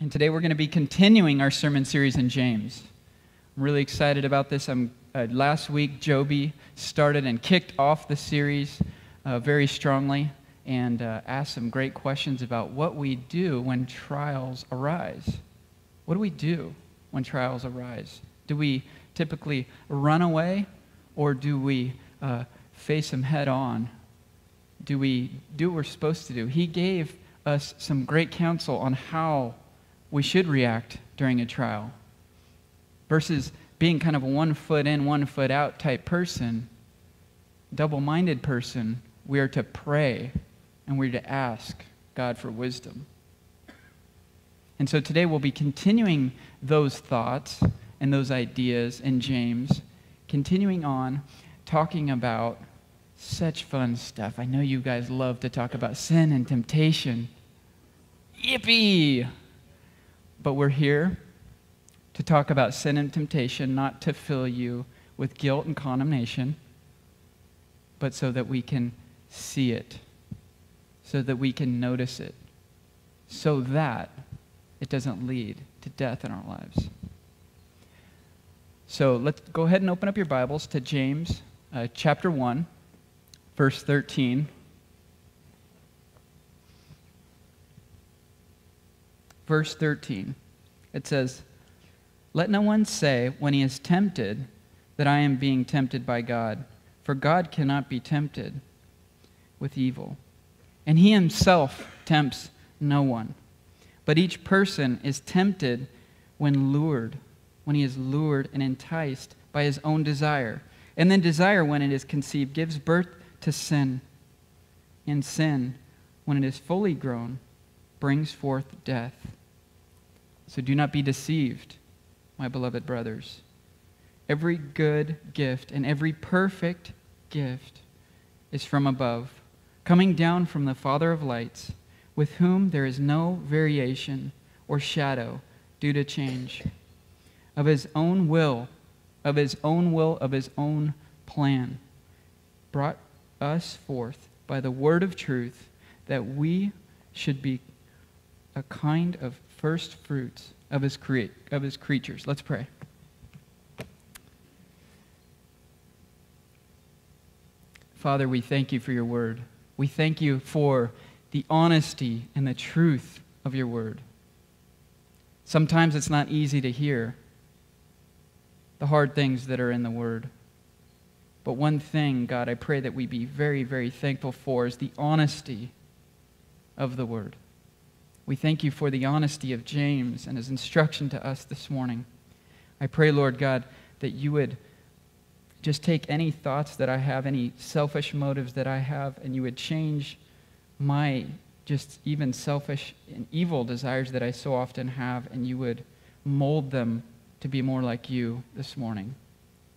And today we're going to be continuing our sermon series in James. I'm really excited about this. I'm, uh, last week, Joby started and kicked off the series uh, very strongly and uh, asked some great questions about what we do when trials arise. What do we do when trials arise? Do we typically run away or do we uh, face them head on? Do we do what we're supposed to do? He gave us some great counsel on how we should react during a trial versus being kind of a one foot in, one foot out type person, double minded person. We are to pray and we're to ask God for wisdom. And so today we'll be continuing those thoughts and those ideas in James, continuing on talking about such fun stuff. I know you guys love to talk about sin and temptation. Yippee! But we're here to talk about sin and temptation, not to fill you with guilt and condemnation, but so that we can see it, so that we can notice it, so that it doesn't lead to death in our lives. So let's go ahead and open up your Bibles to James uh, chapter 1, verse 13. Verse 13. It says, Let no one say when he is tempted that I am being tempted by God, for God cannot be tempted with evil. And he himself tempts no one. But each person is tempted when lured, when he is lured and enticed by his own desire. And then desire, when it is conceived, gives birth to sin. And sin, when it is fully grown, brings forth death. So do not be deceived, my beloved brothers. Every good gift and every perfect gift is from above, coming down from the Father of lights, with whom there is no variation or shadow due to change. Of his own will, of his own will, of his own plan, brought us forth by the word of truth that we should be a kind of first fruits of his, crea- of his creatures. Let's pray. Father, we thank you for your word. We thank you for the honesty and the truth of your word. Sometimes it's not easy to hear the hard things that are in the word. But one thing, God, I pray that we be very, very thankful for is the honesty of the word. We thank you for the honesty of James and his instruction to us this morning. I pray, Lord God, that you would just take any thoughts that I have, any selfish motives that I have, and you would change my just even selfish and evil desires that I so often have, and you would mold them to be more like you this morning.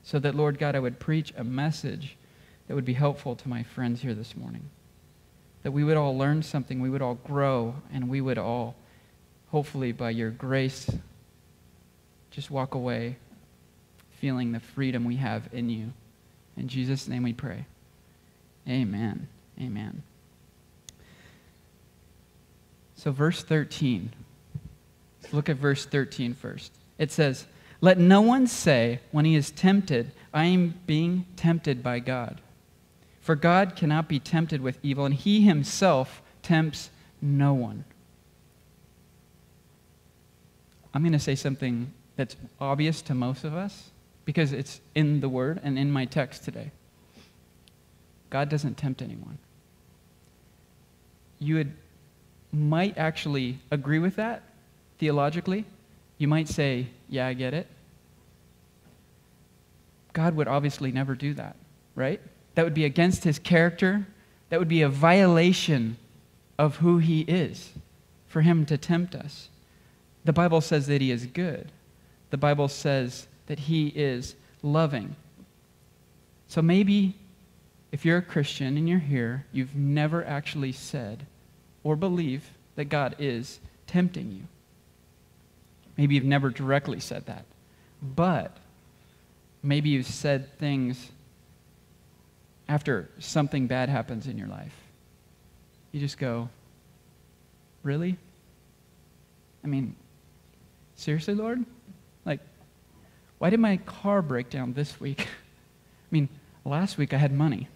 So that, Lord God, I would preach a message that would be helpful to my friends here this morning that we would all learn something, we would all grow, and we would all, hopefully, by your grace, just walk away feeling the freedom we have in you. In Jesus' name we pray. Amen. Amen. So, verse 13. Let's look at verse 13 first. It says, Let no one say when he is tempted, I am being tempted by God. For God cannot be tempted with evil, and he himself tempts no one. I'm going to say something that's obvious to most of us because it's in the word and in my text today. God doesn't tempt anyone. You would, might actually agree with that theologically. You might say, Yeah, I get it. God would obviously never do that, right? That would be against his character. That would be a violation of who he is for him to tempt us. The Bible says that he is good. The Bible says that he is loving. So maybe if you're a Christian and you're here, you've never actually said or believe that God is tempting you. Maybe you've never directly said that. But maybe you've said things after something bad happens in your life. You just go, Really? I mean, Seriously, Lord? Like, why did my car break down this week? I mean, last week I had money,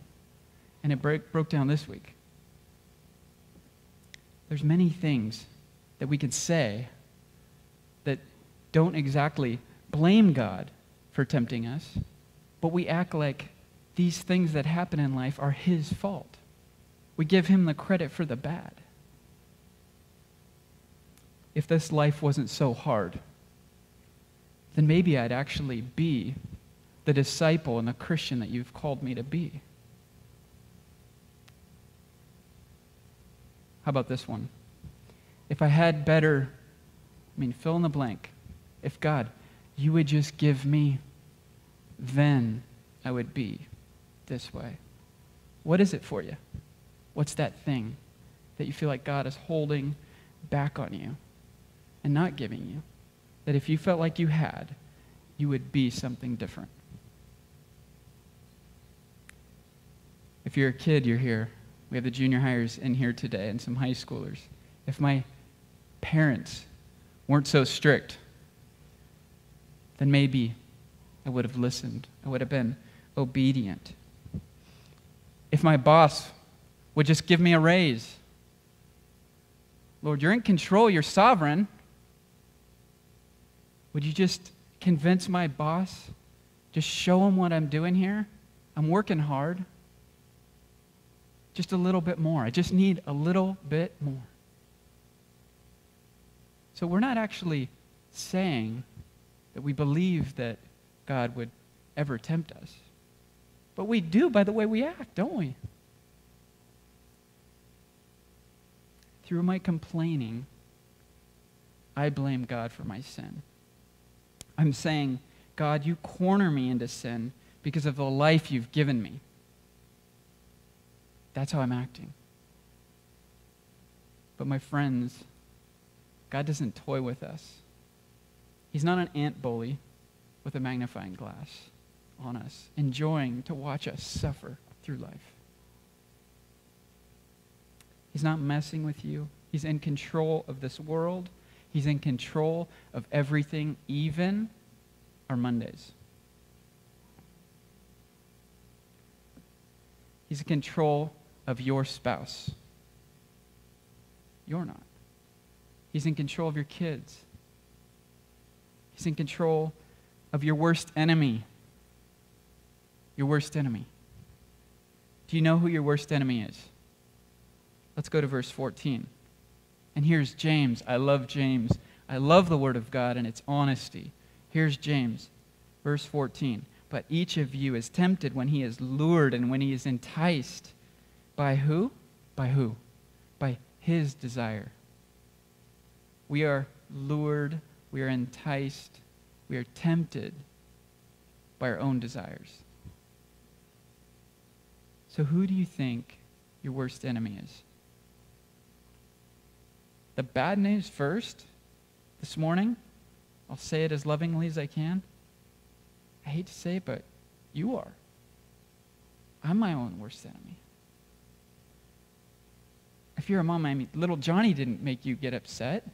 and it break, broke down this week. There's many things that we could say that don't exactly blame God for tempting us, but we act like these things that happen in life are His fault. We give Him the credit for the bad. If this life wasn't so hard, then maybe I'd actually be the disciple and the Christian that you've called me to be. How about this one? If I had better, I mean, fill in the blank. If God, you would just give me, then I would be this way. What is it for you? What's that thing that you feel like God is holding back on you and not giving you? That if you felt like you had, you would be something different. If you're a kid, you're here. We have the junior hires in here today and some high schoolers. If my parents weren't so strict, then maybe I would have listened. I would have been obedient. If my boss would just give me a raise, Lord, you're in control, you're sovereign. Would you just convince my boss? Just show him what I'm doing here? I'm working hard. Just a little bit more. I just need a little bit more. So we're not actually saying that we believe that God would ever tempt us. But we do by the way we act, don't we? Through my complaining, I blame God for my sin. I'm saying, God, you corner me into sin because of the life you've given me. That's how I'm acting. But my friends, God doesn't toy with us. He's not an ant bully with a magnifying glass on us, enjoying to watch us suffer through life. He's not messing with you. He's in control of this world. He's in control of everything, even our Mondays. He's in control of your spouse. You're not. He's in control of your kids. He's in control of your worst enemy. Your worst enemy. Do you know who your worst enemy is? Let's go to verse 14. And here's James. I love James. I love the Word of God and its honesty. Here's James, verse 14. But each of you is tempted when he is lured and when he is enticed. By who? By who? By his desire. We are lured, we are enticed, we are tempted by our own desires. So, who do you think your worst enemy is? The bad news first this morning, I'll say it as lovingly as I can. I hate to say it, but you are. I'm my own worst enemy. If you're a mom, I mean, little Johnny didn't make you get upset.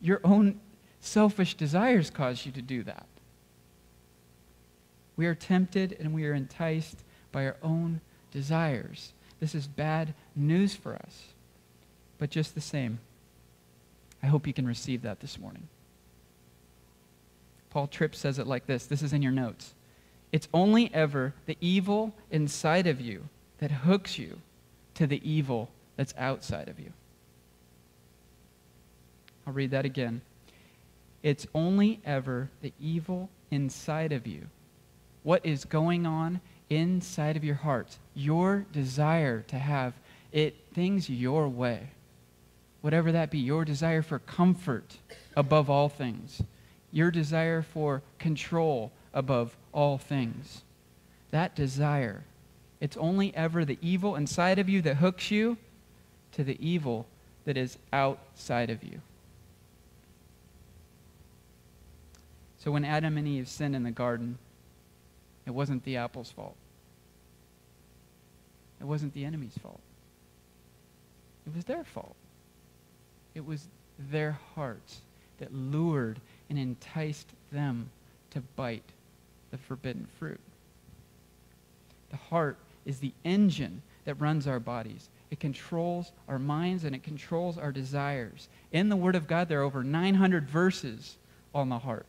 Your own selfish desires cause you to do that. We are tempted and we are enticed by our own desires. This is bad news for us. But just the same, I hope you can receive that this morning. Paul Tripp says it like this this is in your notes. It's only ever the evil inside of you that hooks you to the evil that's outside of you. I'll read that again. It's only ever the evil inside of you. What is going on inside of your heart? Your desire to have it things your way. Whatever that be, your desire for comfort above all things, your desire for control above all things. That desire, it's only ever the evil inside of you that hooks you to the evil that is outside of you. So when Adam and Eve sinned in the garden, it wasn't the apple's fault. It wasn't the enemy's fault. It was their fault. It was their hearts. that lured and enticed them to bite the forbidden fruit. The heart is the engine that runs our bodies. It controls our minds and it controls our desires. In the Word of God, there are over 900 verses on the heart.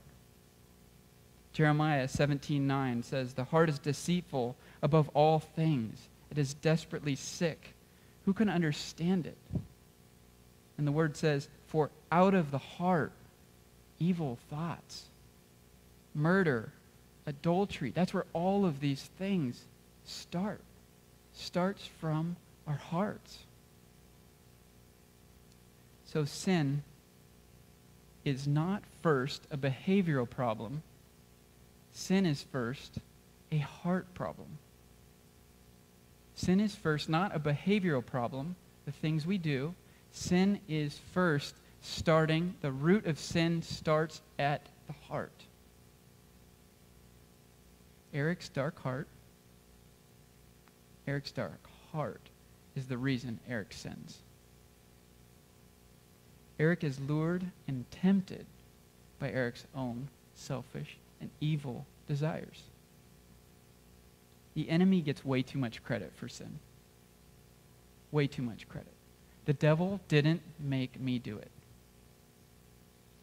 Jeremiah 17:9 says, "The heart is deceitful above all things. It is desperately sick. Who can understand it?" And the word says, "For out of the heart evil thoughts, murder, adultery. That's where all of these things start. Starts from our hearts. So sin is not first a behavioral problem. Sin is first a heart problem. Sin is first not a behavioral problem, the things we do. Sin is first starting, the root of sin starts at the heart. Eric's dark heart, Eric's dark heart is the reason Eric sins. Eric is lured and tempted by Eric's own selfish and evil desires. The enemy gets way too much credit for sin. Way too much credit. The devil didn't make me do it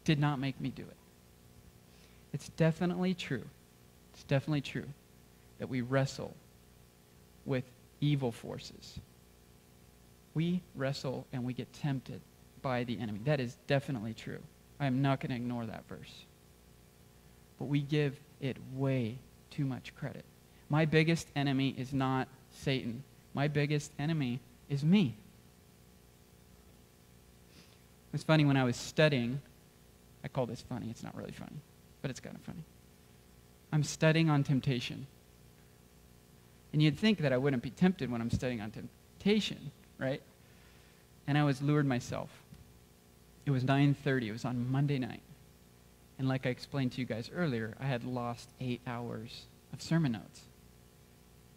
did not make me do it. It's definitely true. It's definitely true that we wrestle with evil forces. We wrestle and we get tempted by the enemy. That is definitely true. I am not going to ignore that verse. But we give it way too much credit. My biggest enemy is not Satan. My biggest enemy is me. It's funny when I was studying I call this funny. It's not really funny, but it's kind of funny. I'm studying on temptation. And you'd think that I wouldn't be tempted when I'm studying on temptation, right? And I was lured myself. It was 9:30. It was on Monday night. And like I explained to you guys earlier, I had lost 8 hours of sermon notes.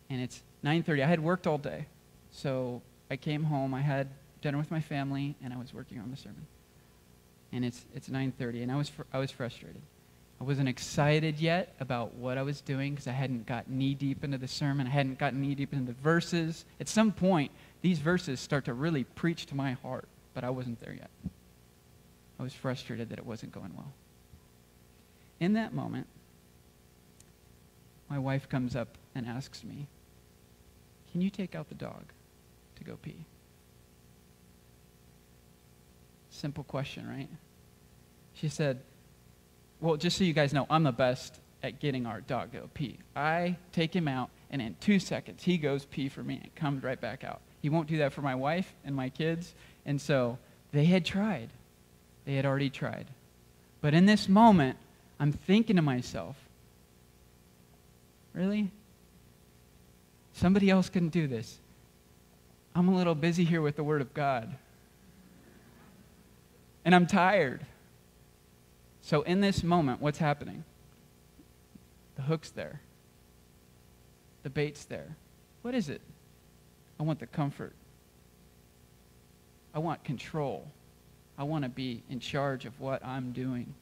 And it's 9:30. I had worked all day. So I came home, I had dinner with my family, and I was working on the sermon and it's, it's 9.30 and I was, fr- I was frustrated i wasn't excited yet about what i was doing because i hadn't got knee deep into the sermon i hadn't gotten knee deep into the verses at some point these verses start to really preach to my heart but i wasn't there yet i was frustrated that it wasn't going well in that moment my wife comes up and asks me can you take out the dog to go pee Simple question, right? She said, Well, just so you guys know, I'm the best at getting our dog to pee. I take him out, and in two seconds, he goes pee for me and comes right back out. He won't do that for my wife and my kids. And so they had tried. They had already tried. But in this moment, I'm thinking to myself, really? Somebody else can do this. I'm a little busy here with the Word of God and I'm tired. So, in this moment, what's happening? The hook's there, the bait's there. What is it? I want the comfort. I want control. I want to be in charge of what I'm doing.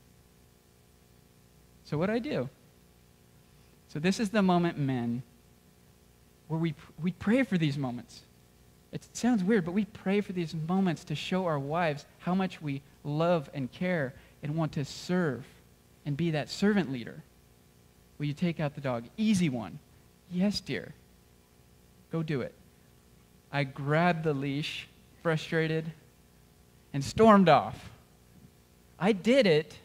So, what do I do? So, this is the moment, men, where we, we pray for these moments. It sounds weird, but we pray for these moments to show our wives how much we love and care and want to serve and be that servant leader. Will you take out the dog? Easy one. Yes, dear. Go do it. I grabbed the leash, frustrated, and stormed off. I did it,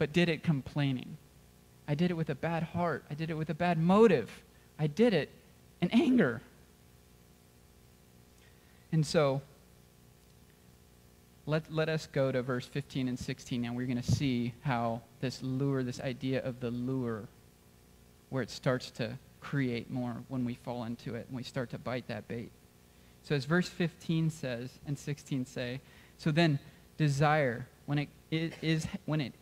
but did it complaining. I did it with a bad heart. I did it with a bad motive. I did it in anger. And so, let, let us go to verse 15 and 16 and we're going to see how this lure, this idea of the lure, where it starts to create more when we fall into it and we start to bite that bait. So as verse 15 says and 16 say, so then desire, when it is when it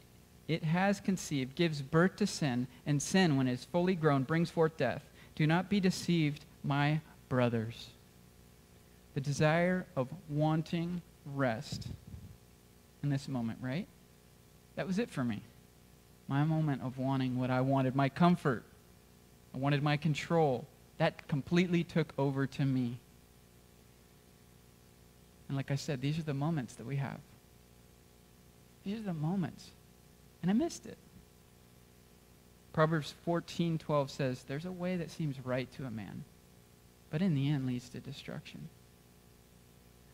it has conceived, gives birth to sin, and sin, when it is fully grown, brings forth death. Do not be deceived, my brothers. The desire of wanting rest in this moment, right? That was it for me. My moment of wanting what I wanted, my comfort. I wanted my control. That completely took over to me. And like I said, these are the moments that we have. These are the moments. And I missed it. Proverbs 14:12 says, "There's a way that seems right to a man, but in the end leads to destruction."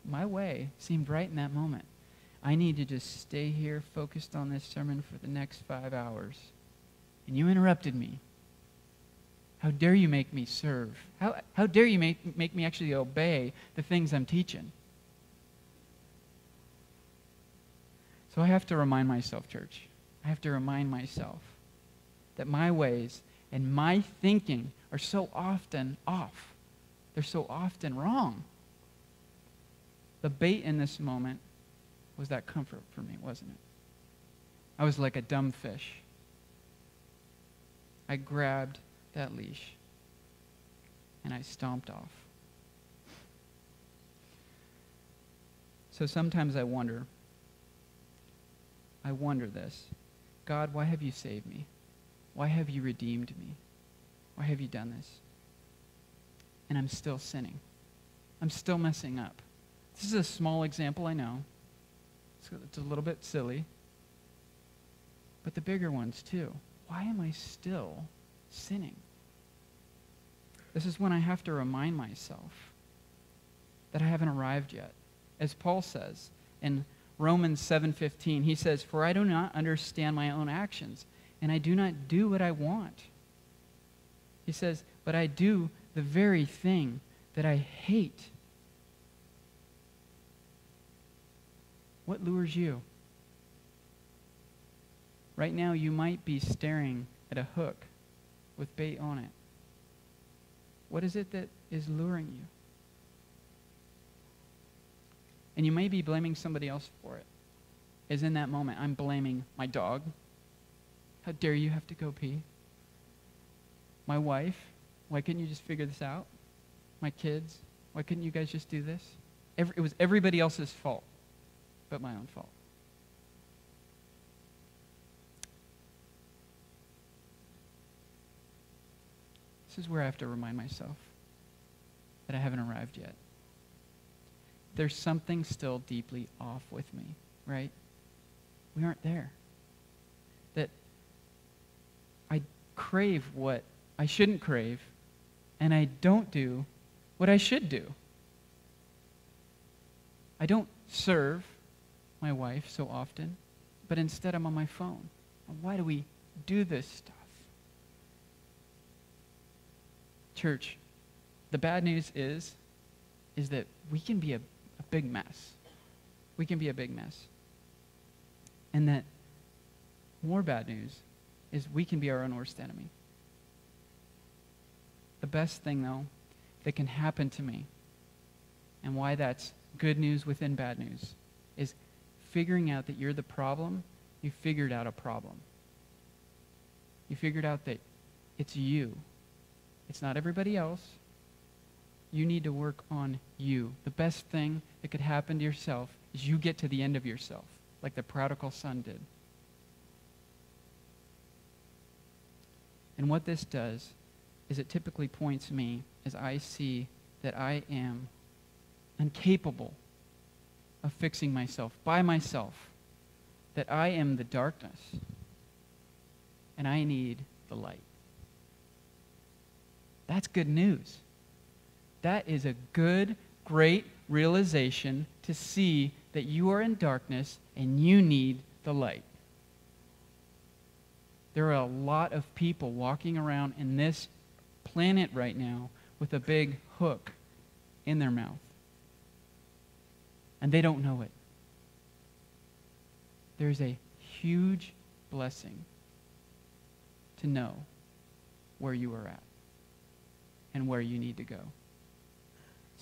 My way seemed right in that moment. I need to just stay here focused on this sermon for the next 5 hours. And you interrupted me. How dare you make me serve? How, how dare you make, make me actually obey the things I'm teaching? So I have to remind myself, church, I have to remind myself that my ways and my thinking are so often off. They're so often wrong. The bait in this moment was that comfort for me, wasn't it? I was like a dumb fish. I grabbed that leash and I stomped off. So sometimes I wonder I wonder this God, why have you saved me? Why have you redeemed me? Why have you done this? And I'm still sinning. I'm still messing up. This is a small example, I know. It's a little bit silly. But the bigger ones, too. Why am I still sinning? This is when I have to remind myself that I haven't arrived yet. As Paul says in Romans 7:15. He says, "For I do not understand my own actions, and I do not do what I want." He says, "But I do the very thing that I hate." What lures you? Right now you might be staring at a hook with bait on it. What is it that is luring you? And you may be blaming somebody else for it. Is in that moment, I'm blaming my dog. How dare you have to go pee? My wife. Why couldn't you just figure this out? My kids. Why couldn't you guys just do this? Every, it was everybody else's fault, but my own fault. This is where I have to remind myself that I haven't arrived yet there's something still deeply off with me, right? We aren't there. That I crave what I shouldn't crave, and I don't do what I should do. I don't serve my wife so often, but instead I'm on my phone. Why do we do this stuff? Church, the bad news is is that we can be a big mess. We can be a big mess. And that more bad news is we can be our own worst enemy. The best thing, though, that can happen to me, and why that's good news within bad news, is figuring out that you're the problem. You figured out a problem. You figured out that it's you. It's not everybody else you need to work on you. The best thing that could happen to yourself is you get to the end of yourself, like the prodigal son did. And what this does is it typically points me as I see that I am incapable of fixing myself by myself, that I am the darkness, and I need the light. That's good news. That is a good, great realization to see that you are in darkness and you need the light. There are a lot of people walking around in this planet right now with a big hook in their mouth. And they don't know it. There's a huge blessing to know where you are at and where you need to go.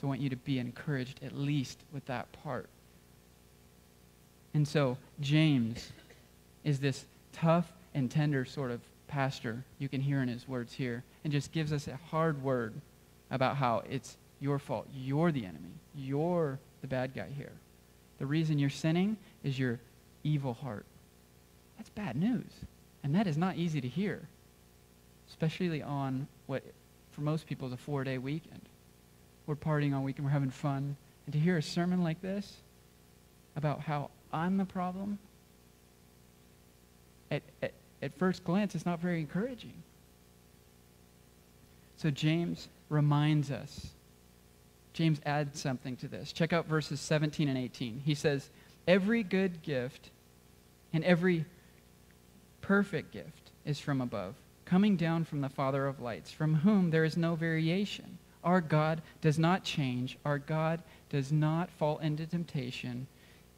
So I want you to be encouraged at least with that part. And so James is this tough and tender sort of pastor you can hear in his words here and just gives us a hard word about how it's your fault. You're the enemy. You're the bad guy here. The reason you're sinning is your evil heart. That's bad news. And that is not easy to hear, especially on what, for most people, is a four day weekend. We're partying all weekend, we're having fun. And to hear a sermon like this about how I'm the problem, at, at, at first glance, it's not very encouraging. So James reminds us. James adds something to this. Check out verses 17 and 18. He says, Every good gift and every perfect gift is from above, coming down from the Father of lights, from whom there is no variation. Our God does not change. Our God does not fall into temptation.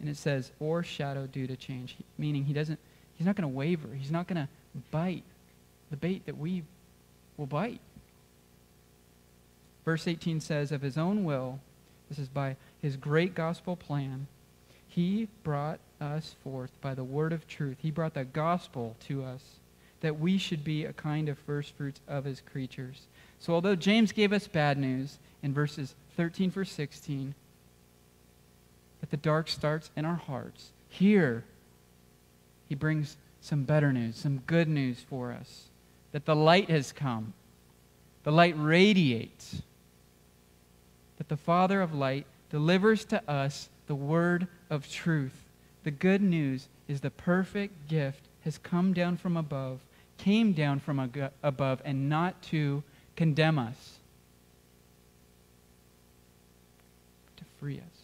And it says, or shadow due to change, meaning he doesn't, he's not going to waver. He's not going to bite the bait that we will bite. Verse 18 says, Of his own will, this is by his great gospel plan, he brought us forth by the word of truth. He brought the gospel to us that we should be a kind of first fruits of his creatures. So, although James gave us bad news in verses 13 for 16, that the dark starts in our hearts, here he brings some better news, some good news for us that the light has come. The light radiates that the Father of light delivers to us the word of truth. The good news is the perfect gift has come down from above, came down from above, and not to condemn us, to free us.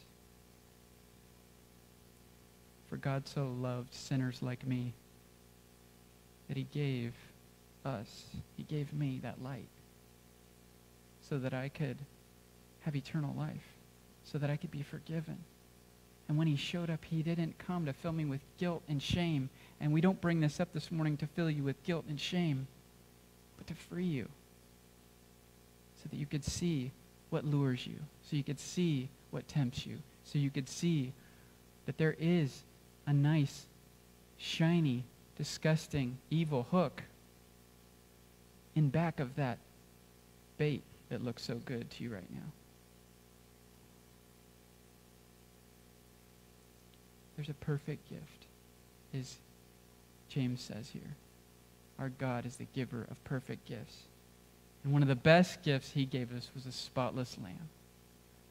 For God so loved sinners like me that he gave us, he gave me that light so that I could have eternal life so that I could be forgiven. And when he showed up, he didn't come to fill me with guilt and shame. And we don't bring this up this morning to fill you with guilt and shame, but to free you so that you could see what lures you, so you could see what tempts you, so you could see that there is a nice, shiny, disgusting, evil hook in back of that bait that looks so good to you right now. There's a perfect gift, as James says here. Our God is the giver of perfect gifts. And one of the best gifts he gave us was a spotless lamb.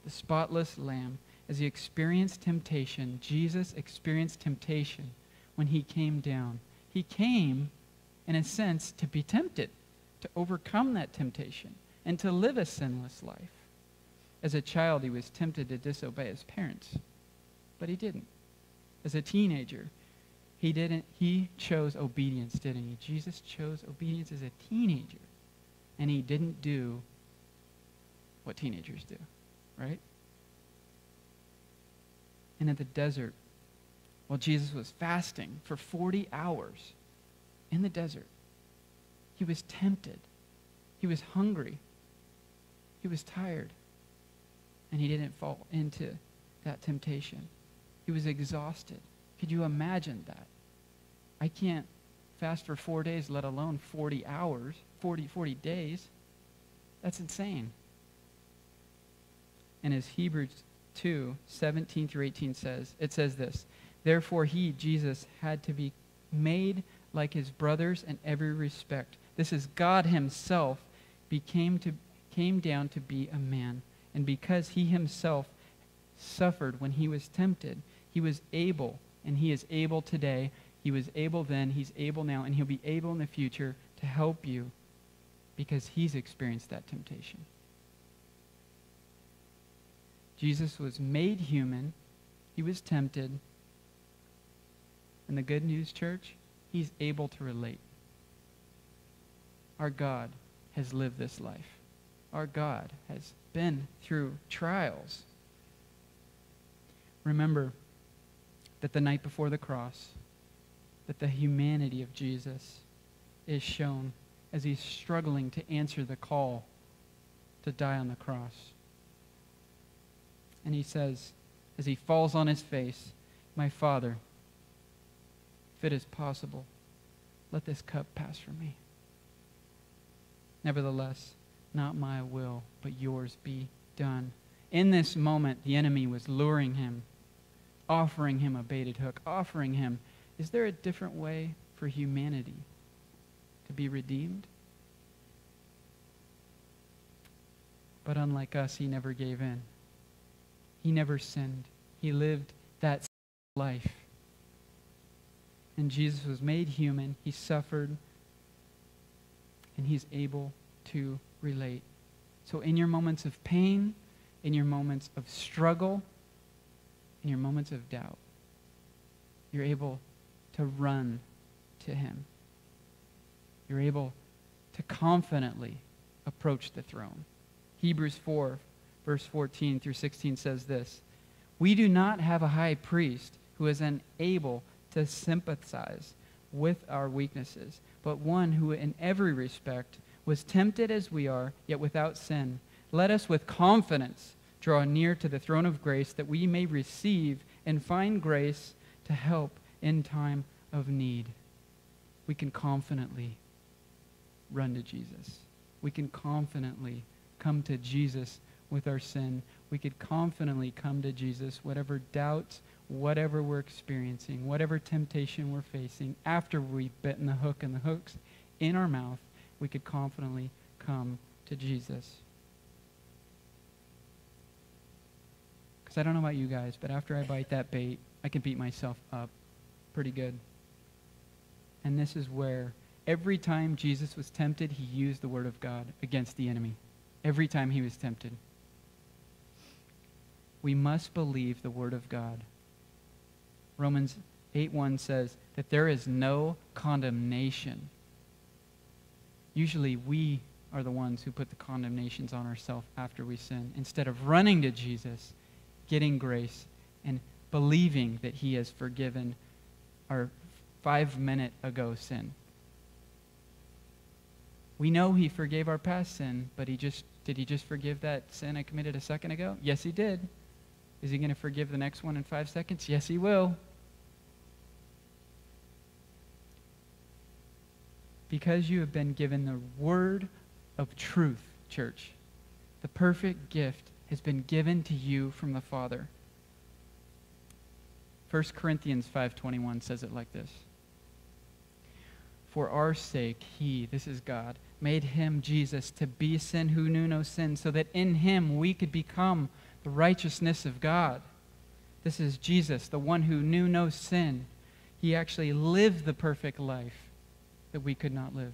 The spotless lamb. As he experienced temptation, Jesus experienced temptation when he came down. He came, in a sense, to be tempted, to overcome that temptation, and to live a sinless life. As a child, he was tempted to disobey his parents, but he didn't as a teenager. He didn't he chose obedience, didn't he? Jesus chose obedience as a teenager. And he didn't do what teenagers do, right? And at the desert, while Jesus was fasting for 40 hours in the desert, he was tempted. He was hungry. He was tired. And he didn't fall into that temptation. He was exhausted. Could you imagine that? I can't fast for four days, let alone 40 hours, 40, 40 days. That's insane. And as Hebrews 2, 17 through 18 says, it says this Therefore, he, Jesus, had to be made like his brothers in every respect. This is God himself became to, came down to be a man. And because he himself suffered when he was tempted, he was able, and He is able today. He was able then, He's able now, and He'll be able in the future to help you because He's experienced that temptation. Jesus was made human, He was tempted. And the good news, church, He's able to relate. Our God has lived this life. Our God has been through trials. Remember, that the night before the cross, that the humanity of Jesus is shown as he's struggling to answer the call to die on the cross. And he says, as he falls on his face, My Father, if it is possible, let this cup pass from me. Nevertheless, not my will, but yours be done. In this moment, the enemy was luring him offering him a baited hook, offering him. Is there a different way for humanity to be redeemed? But unlike us, he never gave in. He never sinned. He lived that life. And Jesus was made human. He suffered. And he's able to relate. So, in your moments of pain, in your moments of struggle, in your moments of doubt, you're able to run to him. You're able to confidently approach the throne. Hebrews 4, verse 14 through 16 says this We do not have a high priest who is unable to sympathize with our weaknesses, but one who, in every respect, was tempted as we are, yet without sin. Let us with confidence draw near to the throne of grace that we may receive and find grace to help in time of need. We can confidently run to Jesus. We can confidently come to Jesus with our sin. We could confidently come to Jesus, whatever doubts, whatever we're experiencing, whatever temptation we're facing, after we've bitten the hook and the hook's in our mouth, we could confidently come to Jesus. Because I don't know about you guys, but after I bite that bait, I can beat myself up pretty good. And this is where every time Jesus was tempted, he used the word of God against the enemy every time he was tempted. We must believe the word of God. Romans 8:1 says that there is no condemnation. Usually we are the ones who put the condemnations on ourselves after we sin instead of running to Jesus, getting grace and believing that he has forgiven our 5 minute ago sin. We know he forgave our past sin, but he just did he just forgive that sin I committed a second ago? Yes, he did. Is he going to forgive the next one in 5 seconds? Yes, he will. Because you have been given the word of truth, church. The perfect gift has been given to you from the Father. 1 Corinthians 5:21 says it like this. For our sake he, this is God, made him, Jesus, to be sin who knew no sin, so that in him we could become the righteousness of God. This is Jesus, the one who knew no sin. He actually lived the perfect life that we could not live.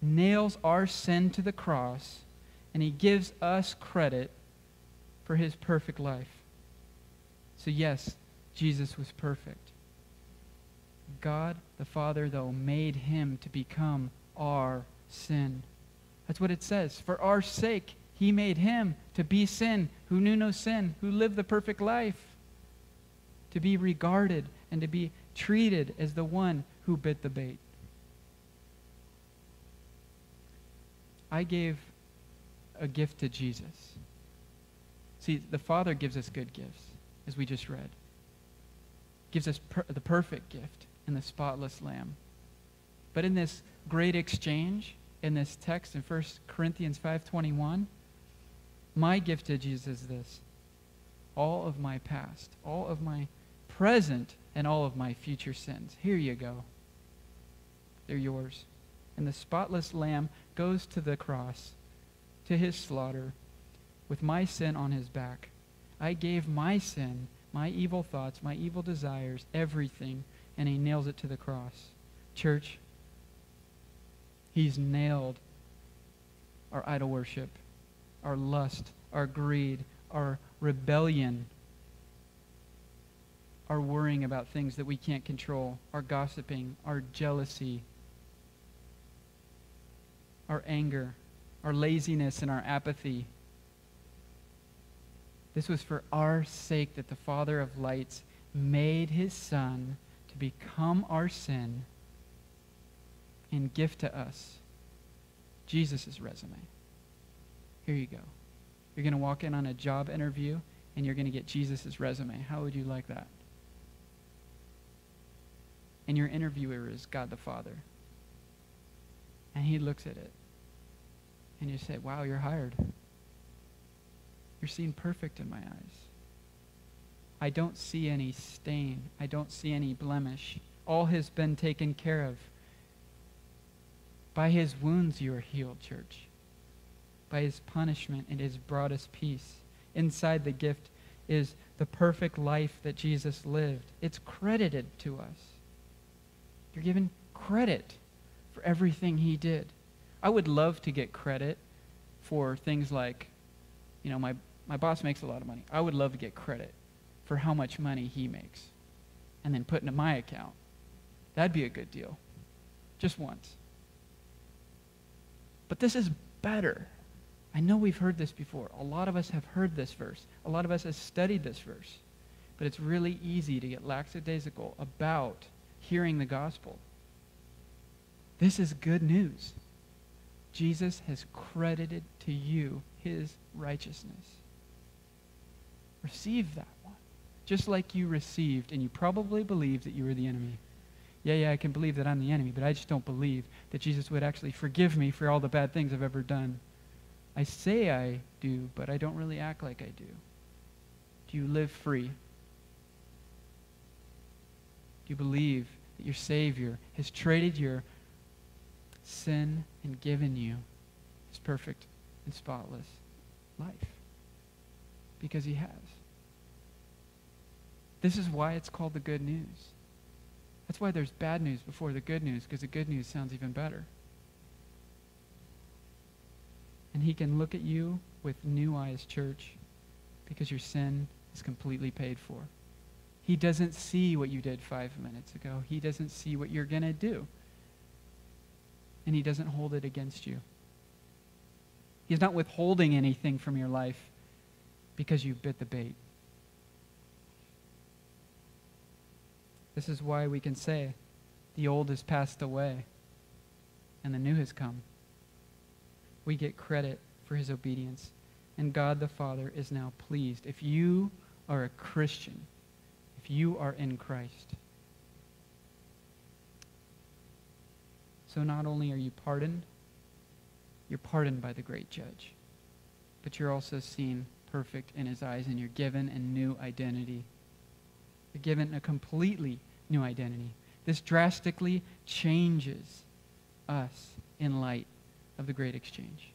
Nails our sin to the cross, and he gives us credit for his perfect life. So, yes, Jesus was perfect. God the Father, though, made him to become our sin. That's what it says. For our sake, he made him to be sin, who knew no sin, who lived the perfect life, to be regarded and to be treated as the one who bit the bait. I gave a gift to Jesus. See, the Father gives us good gifts, as we just read. Gives us per- the perfect gift in the spotless lamb. But in this great exchange in this text in 1 Corinthians 5:21, my gift to Jesus is this. All of my past, all of my present, and all of my future sins. Here you go. They're yours. And the spotless lamb goes to the cross, to his slaughter, with my sin on his back. I gave my sin, my evil thoughts, my evil desires, everything, and he nails it to the cross. Church, He's nailed our idol worship, our lust, our greed, our rebellion, our worrying about things that we can't control, our gossiping, our jealousy, our anger, our laziness, and our apathy. This was for our sake that the Father of lights made his Son to become our sin and gift to us Jesus' resume. Here you go. You're going to walk in on a job interview and you're going to get Jesus' resume. How would you like that? And your interviewer is God the Father. And he looks at it. And you say, Wow, you're hired. You're seen perfect in my eyes. I don't see any stain. I don't see any blemish. All has been taken care of. By his wounds you are healed, church. By his punishment it has brought us peace. Inside the gift is the perfect life that Jesus lived. It's credited to us. You're given credit for everything he did. I would love to get credit for things like, you know, my, my boss makes a lot of money. I would love to get credit for how much money he makes and then put into my account. That'd be a good deal. Just once. But this is better. I know we've heard this before. A lot of us have heard this verse. A lot of us have studied this verse. But it's really easy to get lackadaisical about hearing the gospel. This is good news. Jesus has credited to you his righteousness. Receive that one. Just like you received, and you probably believed that you were the enemy. Yeah, yeah, I can believe that I'm the enemy, but I just don't believe that Jesus would actually forgive me for all the bad things I've ever done. I say I do, but I don't really act like I do. Do you live free? Do you believe that your Savior has traded your sin and given you his perfect and spotless life. Because he has. This is why it's called the good news. That's why there's bad news before the good news, because the good news sounds even better. And he can look at you with new eyes, church, because your sin is completely paid for. He doesn't see what you did five minutes ago. He doesn't see what you're going to do and He doesn't hold it against you. He's not withholding anything from your life because you bit the bait. This is why we can say, the old has passed away and the new has come. We get credit for his obedience, and God the Father is now pleased. If you are a Christian, if you are in Christ, So not only are you pardoned, you're pardoned by the great judge, but you're also seen perfect in his eyes and you're given a new identity. You're given a completely new identity. This drastically changes us in light of the great exchange.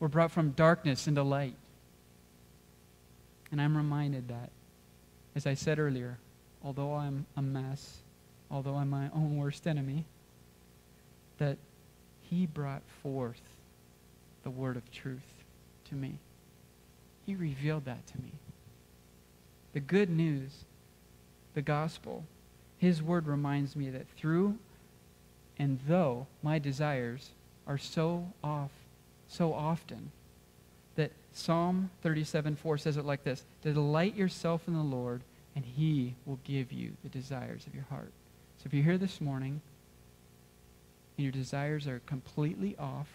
We're brought from darkness into light. And I'm reminded that, as I said earlier, although I'm a mess, although I'm my own worst enemy, that he brought forth the word of truth to me. He revealed that to me. The good news, the gospel, his word reminds me that through and though my desires are so off, so often, that Psalm 37 4 says it like this Delight yourself in the Lord, and he will give you the desires of your heart. So if you're here this morning your desires are completely off,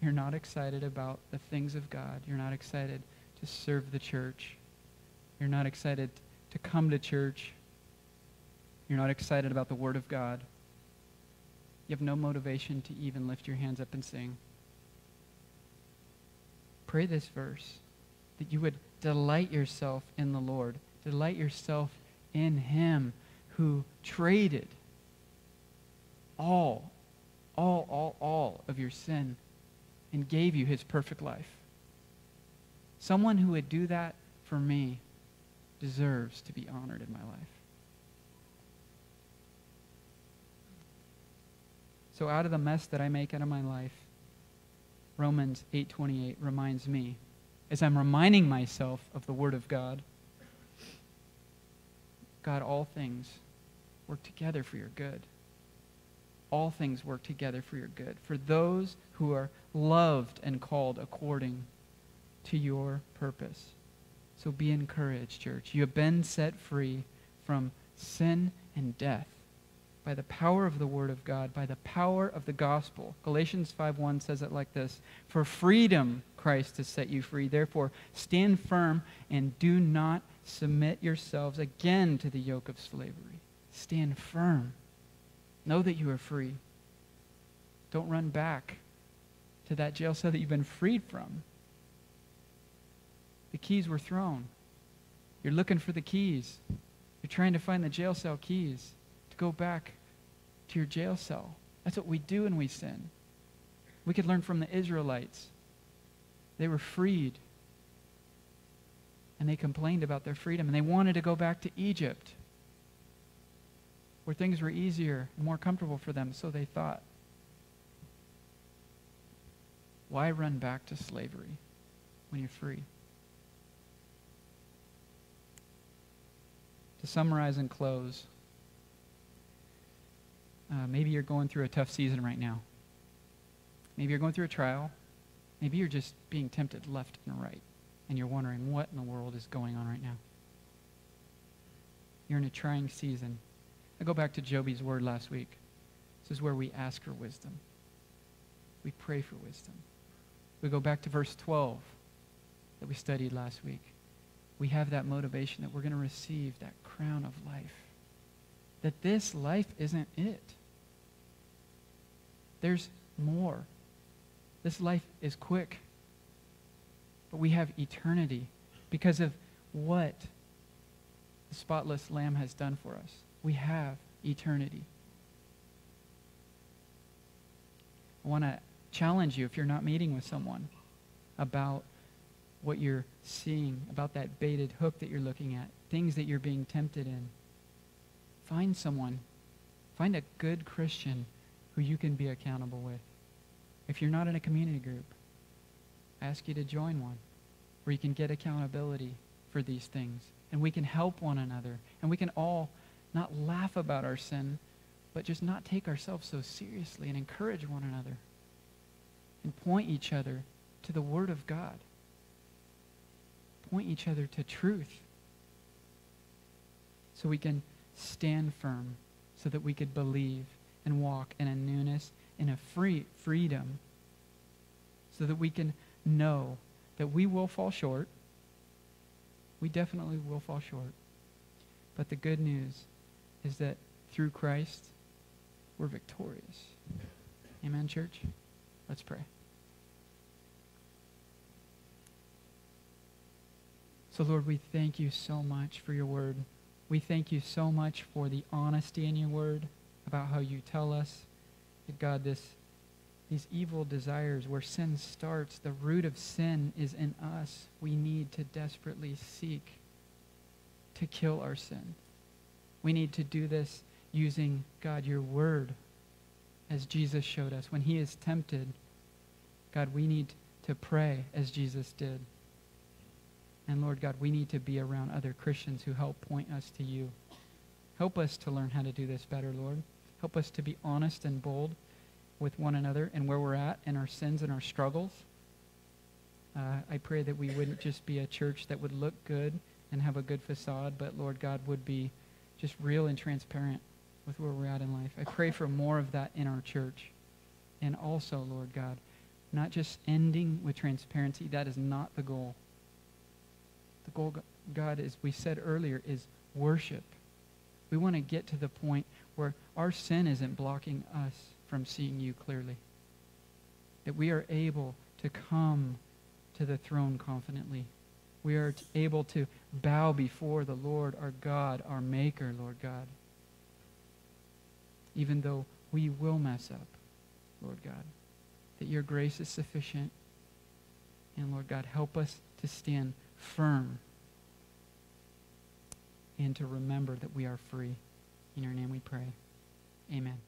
you're not excited about the things of God, you're not excited to serve the church, you're not excited to come to church, you're not excited about the Word of God, you have no motivation to even lift your hands up and sing. Pray this verse that you would delight yourself in the Lord, delight yourself in Him who traded all all, all, all of your sin and gave you his perfect life. Someone who would do that for me deserves to be honored in my life. So out of the mess that I make out of my life, Romans 8:28 reminds me as I'm reminding myself of the word of God, God all things work together for your good all things work together for your good, for those who are loved and called according to your purpose. So be encouraged, church. You have been set free from sin and death by the power of the word of God, by the power of the gospel. Galatians 5:1 says it like this: "For freedom Christ has set you free. Therefore, stand firm and do not submit yourselves again to the yoke of slavery." Stand firm. Know that you are free. Don't run back to that jail cell that you've been freed from. The keys were thrown. You're looking for the keys. You're trying to find the jail cell keys to go back to your jail cell. That's what we do when we sin. We could learn from the Israelites. They were freed. And they complained about their freedom. And they wanted to go back to Egypt, where things were easier and more comfortable for them, so they thought. Why run back to slavery when you're free? To summarize and close, uh, maybe you're going through a tough season right now. Maybe you're going through a trial. Maybe you're just being tempted left and right, and you're wondering what in the world is going on right now. You're in a trying season. I go back to Joby's word last week. This is where we ask for wisdom. We pray for wisdom. We go back to verse 12 that we studied last week. We have that motivation that we're going to receive that crown of life. That this life isn't it. There's more. This life is quick. But we have eternity because of what the spotless Lamb has done for us. We have eternity. I want to challenge you if you're not meeting with someone about what you're seeing, about that baited hook that you're looking at, things that you're being tempted in. Find someone. Find a good Christian who you can be accountable with. If you're not in a community group, I ask you to join one where you can get accountability for these things. And we can help one another. And we can all not laugh about our sin, but just not take ourselves so seriously and encourage one another and point each other to the Word of God. Point each other to truth so we can stand firm, so that we could believe and walk in a newness, in a free freedom, so that we can know that we will fall short. We definitely will fall short. But the good news is that through Christ, we're victorious. Amen, church? Let's pray. So, Lord, we thank you so much for your word. We thank you so much for the honesty in your word about how you tell us that, God, this, these evil desires, where sin starts, the root of sin is in us. We need to desperately seek to kill our sin. We need to do this using, God, your word, as Jesus showed us. When he is tempted, God, we need to pray as Jesus did. And Lord God, we need to be around other Christians who help point us to you. Help us to learn how to do this better, Lord. Help us to be honest and bold with one another and where we're at and our sins and our struggles. Uh, I pray that we wouldn't just be a church that would look good and have a good facade, but Lord God would be just real and transparent with where we're at in life. I pray for more of that in our church. And also, Lord God, not just ending with transparency. That is not the goal. The goal, God, as we said earlier, is worship. We want to get to the point where our sin isn't blocking us from seeing you clearly. That we are able to come to the throne confidently. We are able to bow before the Lord, our God, our Maker, Lord God. Even though we will mess up, Lord God. That your grace is sufficient. And Lord God, help us to stand firm and to remember that we are free. In your name we pray. Amen.